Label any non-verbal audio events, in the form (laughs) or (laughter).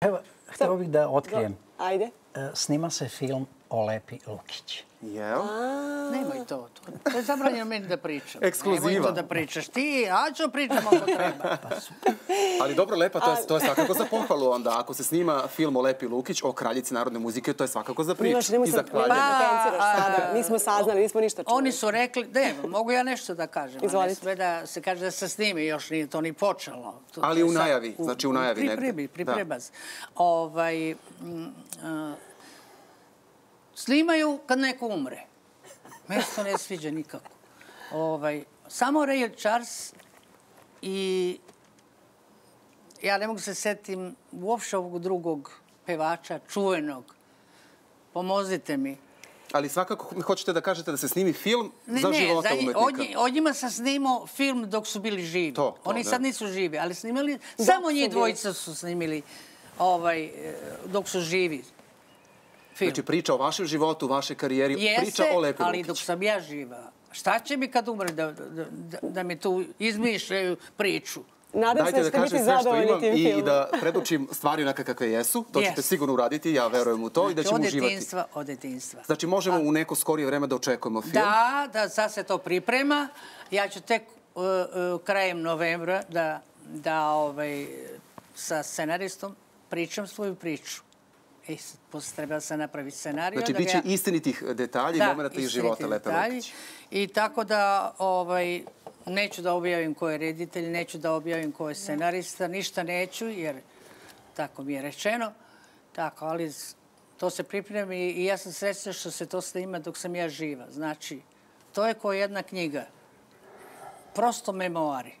Evo, htio bih da otkrijem. Ajde. E, snima se film o Lepi Lukić. Jel? Nemoj to. To, to je zabranjeno meni da pričam. Ekskluziva. Nemoj to da pričaš ti, ja ću pričam ako treba. (laughs) Ali dobro, Lepa, to je, to je svakako za pohvalu onda. Ako se snima film o Lepi Lukić, o kraljici narodne muzike, to je svakako za priču. Miloš, nemoj I se potenciraš Pa, sada. a- Nismo saznali, nismo ništa čuli. Oni su rekli, da evo, mogu ja nešto da kažem. a Izvolite. sve da se kaže da se snimi, još nije to ni počelo. To- Ali u najavi, znači u najavi. Pripremi, priprema se. Ovaj, a, snimaju kad neko umre. Meni se to ne sviđa nikako. Ovaj, samo Ray Charles i ja ne mogu se setim uopšte ovog drugog pevača, čuvenog. Pomozite mi. Ali svakako hoćete da kažete da se snimi film Ne, za ne, života za umetnika. nji- od njima sam snimao film dok su bili živi. To, to, Oni sad nisu živi, ali snimali, Dok samo njih dvojica su snimili ovaj, e, dok su živi. Film. Znači priča o vašem životu, vašoj karijeri, Jeste, priča o Lepi ali Lukić. dok sam ja živa. Šta će mi kad umre da, da, da, da mi tu izmišljaju priču? Nadam se Dajte da da ćete biti zadovoljni tim i filmom. da predočim stvari onaka kakve jesu. To ćete sigurno uraditi, ja verujem u to i da Znači, ćemo od uživati. detinstva, od detinstva. Znači možemo u neko skorije vreme da očekujemo film. Da, da, sad se to priprema. Ja ću tek uh, uh, krajem novembra da, da ovaj, sa scenaristom pričam svoju priču. Posle treba se napraviti scenariju. Znači bit će ja- istinitih detalji, momenta iz života Lepe. Lukić. I tako da ovaj, neću da objavim ko je reditelj, neću da objavim ko je scenarista, ništa neću jer tako mi je rečeno. Tako, ali to se priprema i, ja sam srećna što se to snima dok sam ja živa. Znači, to je ko jedna knjiga. Prosto memoari.